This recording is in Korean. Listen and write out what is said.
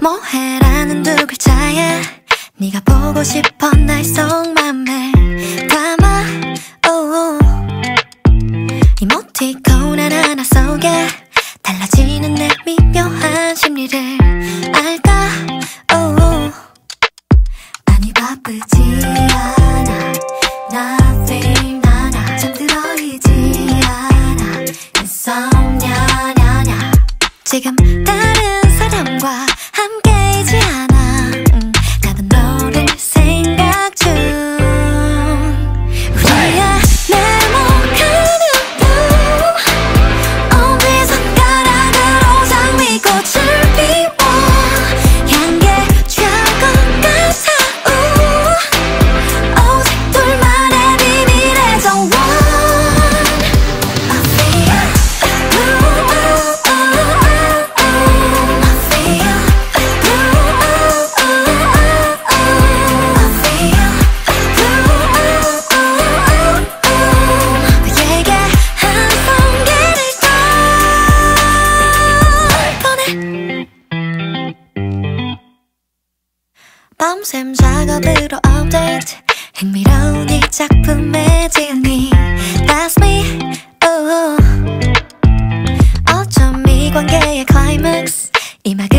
뭐해라는 두 글자에 네가 보고 싶어 날 속맘에 담아. 이모티콘 하나 속에 잠들어있지 않아. insomnia 지금 다른 사람과 밤샘 작업으로 업데이트. 흥미로운 이 작품의 진이 That's me, ooh. 어쩜 이 관계의 클라이맥스 이 막은